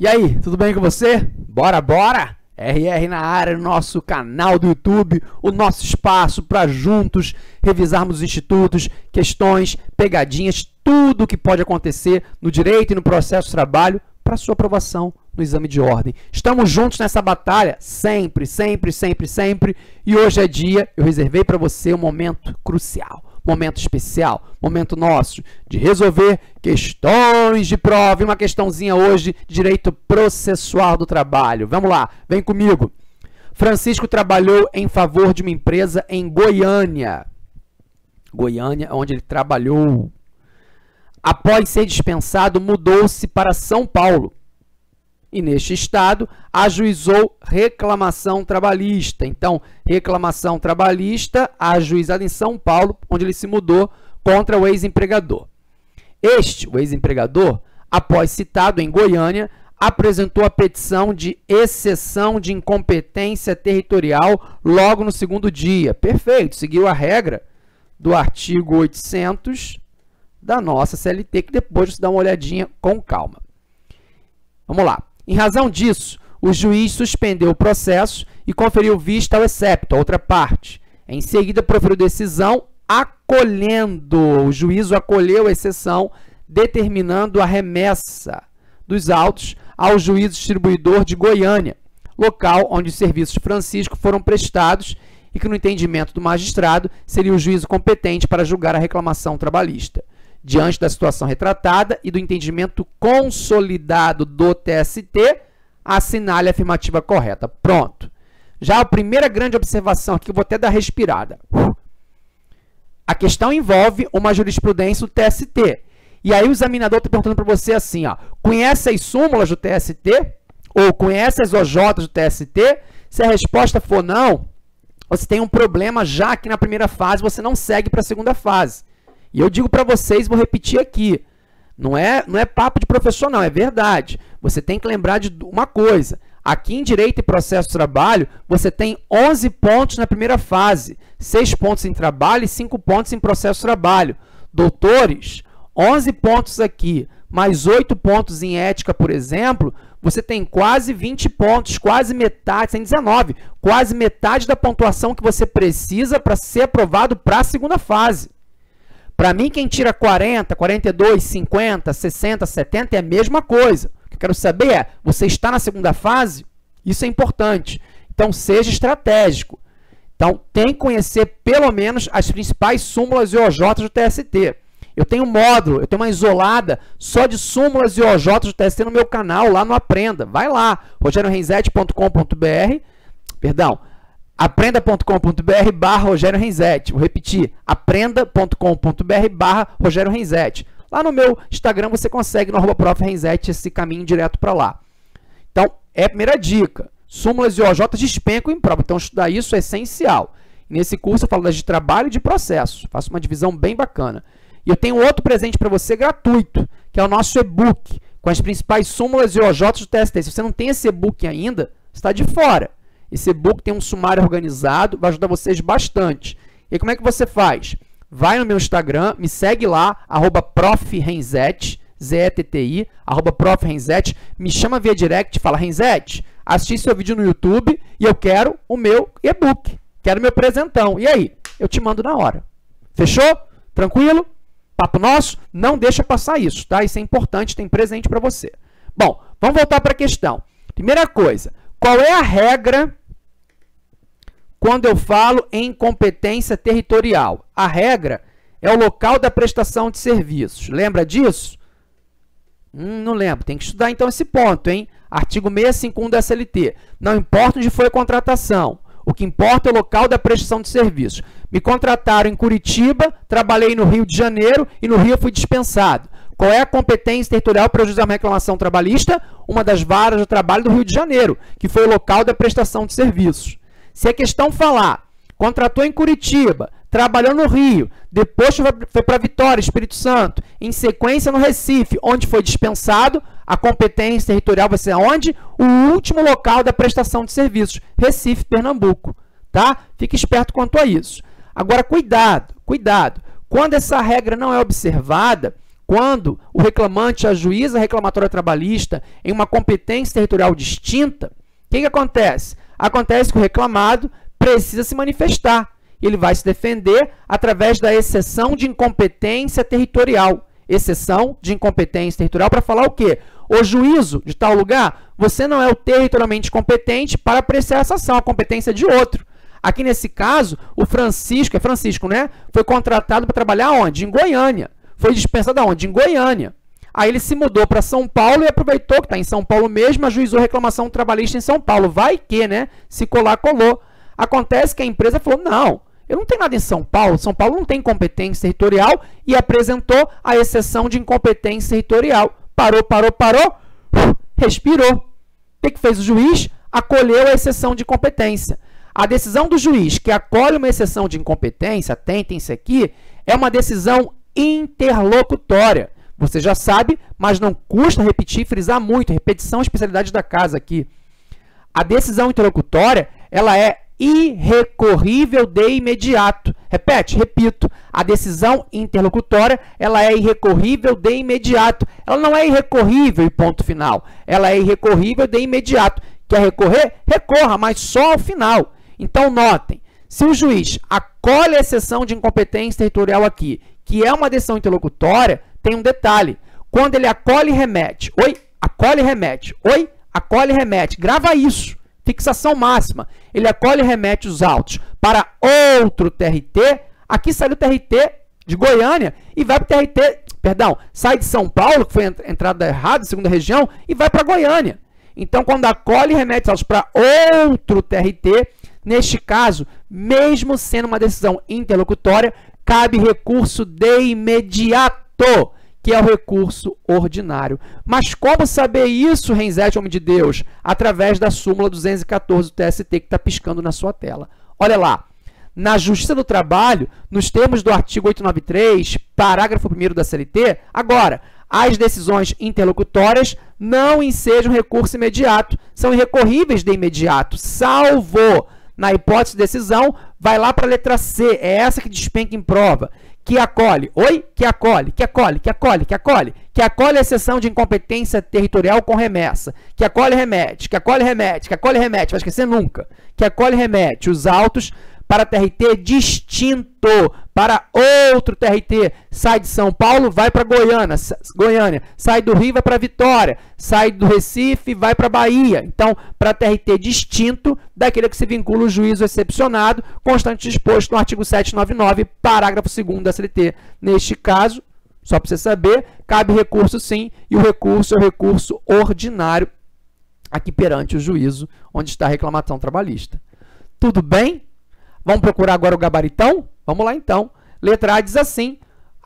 E aí, tudo bem com você? Bora, bora! RR na área, nosso canal do YouTube, o nosso espaço para juntos revisarmos os institutos, questões, pegadinhas, tudo o que pode acontecer no direito e no processo de trabalho para sua aprovação no exame de ordem. Estamos juntos nessa batalha sempre, sempre, sempre, sempre. E hoje é dia, eu reservei para você um momento crucial momento especial, momento nosso de resolver questões de prova. E uma questãozinha hoje de direito processual do trabalho. Vamos lá, vem comigo. Francisco trabalhou em favor de uma empresa em Goiânia. Goiânia, onde ele trabalhou. Após ser dispensado, mudou-se para São Paulo e, neste estado, ajuizou reclamação trabalhista. Então, reclamação trabalhista ajuizada em São Paulo, onde ele se mudou contra o ex-empregador. Este, o ex-empregador, após citado em Goiânia, apresentou a petição de exceção de incompetência territorial logo no segundo dia. Perfeito, seguiu a regra do artigo 800 da nossa CLT, que depois você dá uma olhadinha com calma. Vamos lá. Em razão disso, o juiz suspendeu o processo e conferiu vista ao excepto, a outra parte. Em seguida, proferiu decisão acolhendo, o juízo acolheu a exceção, determinando a remessa dos autos ao juiz distribuidor de Goiânia, local onde os serviços de Francisco foram prestados e que, no entendimento do magistrado, seria o juízo competente para julgar a reclamação trabalhista diante da situação retratada e do entendimento consolidado do TST, assinale a afirmativa correta. Pronto. Já a primeira grande observação aqui, eu vou até dar respirada. A questão envolve uma jurisprudência do TST. E aí o examinador está perguntando para você assim, ó, conhece as súmulas do TST? Ou conhece as OJs do TST? Se a resposta for não, você tem um problema já que na primeira fase você não segue para a segunda fase. E eu digo para vocês, vou repetir aqui, não é, não é papo de profissional, é verdade. Você tem que lembrar de uma coisa. Aqui em Direito e Processo de Trabalho, você tem 11 pontos na primeira fase, 6 pontos em trabalho e 5 pontos em processo de trabalho. Doutores, 11 pontos aqui, mais 8 pontos em ética, por exemplo, você tem quase 20 pontos, quase metade, tem 19, quase metade da pontuação que você precisa para ser aprovado para a segunda fase. Para mim, quem tira 40, 42, 50, 60, 70 é a mesma coisa. O que eu quero saber é, você está na segunda fase? Isso é importante. Então, seja estratégico. Então, tem que conhecer pelo menos as principais súmulas e OJs do TST. Eu tenho um módulo, eu tenho uma isolada só de súmulas e OJs do TST no meu canal, lá no Aprenda. Vai lá, rogerorenzete.com.br, perdão, aprenda.com.br barra Rogério Renzetti. Vou repetir, aprenda.com.br barra Rogério Renzetti. Lá no meu Instagram você consegue no arroba prof. Renzetti esse caminho direto para lá. Então, é a primeira dica. Súmulas e OJ despencam em prova. Então, estudar isso é essencial. Nesse curso eu falo das de trabalho e de processo. Faço uma divisão bem bacana. E eu tenho outro presente para você gratuito, que é o nosso e-book, com as principais súmulas e OJ do TST. Se você não tem esse e-book ainda, está de fora. Esse e-book tem um sumário organizado, vai ajudar vocês bastante. E como é que você faz? Vai no meu Instagram, me segue lá, arroba profrenzete, Z-E-T-T-I, arroba profrenzete, me chama via direct e fala, Renzete, assisti seu vídeo no YouTube e eu quero o meu e-book, quero meu presentão. E aí? Eu te mando na hora. Fechou? Tranquilo? Papo nosso? Não deixa passar isso, tá? Isso é importante, tem presente para você. Bom, vamos voltar para a questão. Primeira coisa, qual é a regra quando eu falo em competência territorial. A regra é o local da prestação de serviços. Lembra disso? Hum, não lembro. Tem que estudar então esse ponto, hein? Artigo 651 da SLT. Não importa onde foi a contratação. O que importa é o local da prestação de serviços. Me contrataram em Curitiba, trabalhei no Rio de Janeiro e no Rio fui dispensado. Qual é a competência territorial para juizar uma reclamação trabalhista? Uma das varas do trabalho do Rio de Janeiro, que foi o local da prestação de serviços. Se a questão falar, contratou em Curitiba, trabalhou no Rio, depois foi para Vitória, Espírito Santo, em sequência no Recife, onde foi dispensado, a competência territorial vai ser onde? O último local da prestação de serviços, Recife, Pernambuco. Tá? Fique esperto quanto a isso. Agora, cuidado, cuidado. Quando essa regra não é observada, quando o reclamante ajuiza a reclamatória trabalhista em uma competência territorial distinta, o que, que acontece? Acontece que o reclamado precisa se manifestar. Ele vai se defender através da exceção de incompetência territorial. Exceção de incompetência territorial para falar o quê? O juízo de tal lugar, você não é o territorialmente competente para apreciar essa ação, a competência de outro. Aqui nesse caso, o Francisco, é Francisco, né? Foi contratado para trabalhar onde? Em Goiânia. Foi dispensado aonde? Em Goiânia. Aí ele se mudou para São Paulo e aproveitou que está em São Paulo mesmo, ajuizou reclamação trabalhista em São Paulo. Vai que, né? Se colar, colou. Acontece que a empresa falou: não, eu não tenho nada em São Paulo. São Paulo não tem competência territorial e apresentou a exceção de incompetência territorial. Parou, parou, parou, respirou. O que, fez o juiz? Acolheu a exceção de competência. A decisão do juiz que acolhe uma exceção de incompetência, atentem-se aqui, é uma decisão interlocutória. Você já sabe, mas não custa repetir, frisar muito. Repetição é especialidade da casa aqui. A decisão interlocutória, ela é irrecorrível de imediato. Repete, repito. A decisão interlocutória, ela é irrecorrível de imediato. Ela não é irrecorrível e ponto final. Ela é irrecorrível de imediato. Quer recorrer? Recorra, mas só ao final. Então, notem, se o juiz acolhe a exceção de incompetência territorial aqui, que é uma decisão interlocutória, tem um detalhe. Quando ele acolhe e remete, oi, acolhe e remete, oi, acolhe e remete, grava isso, fixação máxima. Ele acolhe e remete os autos para outro TRT, aqui sai do TRT de Goiânia e vai para o TRT, perdão, sai de São Paulo, que foi entrada errada, segunda região, e vai para Goiânia. Então, quando acolhe e remete os autos para outro TRT, Neste caso, mesmo sendo uma decisão interlocutória, cabe recurso de imediato, que é o recurso ordinário. Mas como saber isso, Renzete, homem de Deus? Através da súmula 214 do TST que está piscando na sua tela. Olha lá. Na Justiça do Trabalho, nos termos do artigo 893, parágrafo 1 da CLT, agora, as decisões interlocutórias não ensejam recurso imediato, são irrecorríveis de imediato, salvo na hipótese de decisão, vai lá para a letra C, é essa que despenca em prova. Que acolhe, oi? Que acolhe, que acolhe, que acolhe, que acolhe, que acolhe a exceção de incompetência territorial com remessa, que acolhe remete, que acolhe remete, que acolhe remete, vai esquecer nunca, que acolhe remete os autos para TRT distinto, para outro TRT. Sai de São Paulo, vai para Goiânia, Goiânia. Sai do Rio, vai para Vitória. Sai do Recife, vai para Bahia. Então, para TRT distinto daquele que se vincula o juízo excepcionado, constante disposto no artigo 799, parágrafo 2 da CLT. Neste caso, só para você saber, cabe recurso sim, e o recurso é o recurso ordinário aqui perante o juízo onde está a reclamação trabalhista. Tudo bem? Vamos procurar agora o gabaritão? Vamos lá então. Letra A diz assim: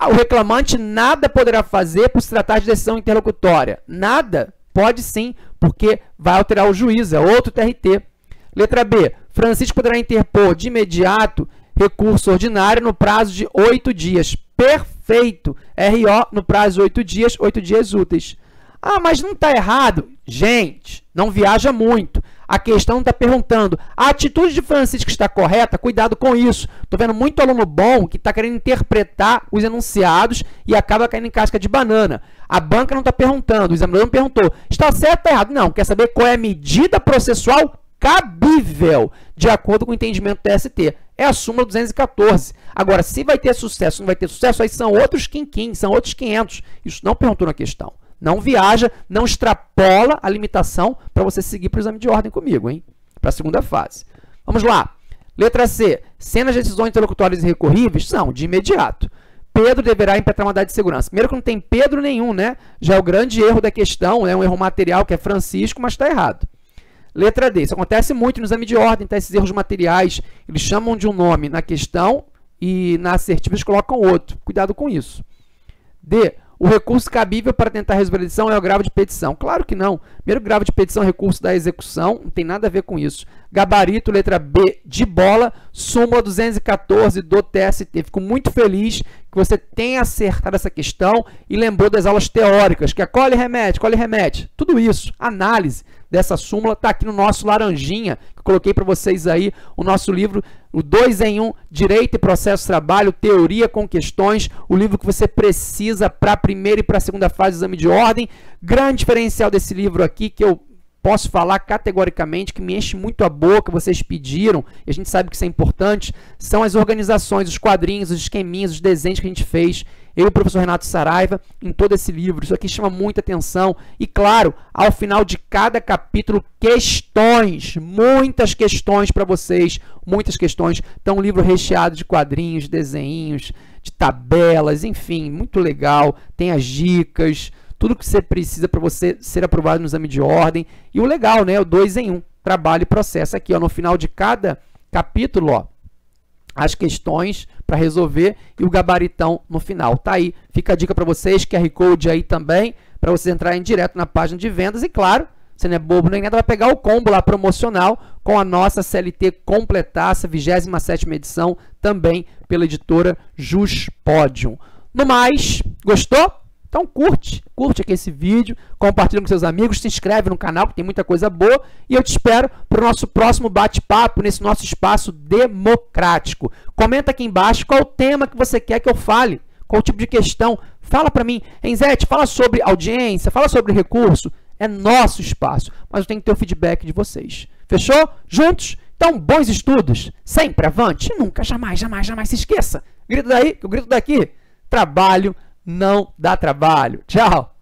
o reclamante nada poderá fazer por se tratar de decisão interlocutória. Nada? Pode sim, porque vai alterar o juízo, é outro TRT. Letra B. Francisco poderá interpor de imediato recurso ordinário no prazo de oito dias. Perfeito. RO no prazo de oito dias, oito dias úteis. Ah, mas não está errado. Gente, não viaja muito. A questão está perguntando, a atitude de Francisco está correta? Cuidado com isso. Estou vendo muito aluno bom que está querendo interpretar os enunciados e acaba caindo em casca de banana. A banca não está perguntando, o examinador não perguntou. Está certo ou está errado? Não, quer saber qual é a medida processual cabível, de acordo com o entendimento do TST. É a súmula 214. Agora, se vai ter sucesso ou não vai ter sucesso, aí são outros quinquim, são outros 500. Isso não perguntou na questão. Não viaja, não extrapola a limitação para você seguir para o exame de ordem comigo, hein? Para a segunda fase. Vamos lá. Letra C. Sendo as decisões interlocutórias irrecorríveis? São, de imediato. Pedro deverá impetrar mandado de segurança. Primeiro que não tem Pedro nenhum, né? Já é o grande erro da questão, é um erro material que é Francisco, mas está errado. Letra D. Isso acontece muito no exame de ordem, tá? Esses erros materiais, eles chamam de um nome na questão e na assertiva eles colocam outro. Cuidado com isso. D. O recurso cabível para tentar resolver a edição é o gravo de petição. Claro que não. Primeiro gravo de petição é recurso da execução, não tem nada a ver com isso. Gabarito, letra B, de bola, súmula 214 do TST. Fico muito feliz que você tenha acertado essa questão e lembrou das aulas teóricas, que é colhe remete, colhe remete. Tudo isso, análise dessa súmula está aqui no nosso laranjinha, que coloquei para vocês aí, o nosso livro o 2 em 1, um, Direito e Processo de Trabalho, Teoria com Questões, o livro que você precisa para a primeira e para a segunda fase do exame de ordem. Grande diferencial desse livro aqui, que eu posso falar categoricamente que me enche muito a boca, vocês pediram, e a gente sabe que isso é importante, são as organizações, os quadrinhos, os esqueminhos, os desenhos que a gente fez, eu e o professor Renato Saraiva, em todo esse livro. Isso aqui chama muita atenção. E claro, ao final de cada capítulo, questões, muitas questões para vocês, muitas questões. Então, um livro recheado de quadrinhos, desenhos, de tabelas, enfim, muito legal. Tem as dicas, tudo que você precisa para você ser aprovado no exame de ordem. E o legal, né? O dois em um, trabalho e processo aqui, ó, no final de cada capítulo, ó, as questões para resolver e o gabaritão no final. Tá aí, fica a dica para vocês, QR Code aí também, para vocês entrarem direto na página de vendas e claro, você não é bobo nem nada, vai pegar o combo lá promocional com a nossa CLT completaça, 27ª edição, também pela editora Jus Podium. No mais, gostou? Então curte, curte aqui esse vídeo, compartilha com seus amigos, se inscreve no canal que tem muita coisa boa e eu te espero para o nosso próximo bate-papo nesse nosso espaço democrático. Comenta aqui embaixo qual o tema que você quer que eu fale, qual o tipo de questão. Fala para mim, Enzete, fala sobre audiência, fala sobre recurso. É nosso espaço, mas eu tenho que ter o feedback de vocês. Fechou? Juntos? Então, bons estudos, sempre avante, nunca, jamais, jamais, jamais se esqueça. Grito daí, que eu grito daqui. Trabalho não dá trabalho. Tchau!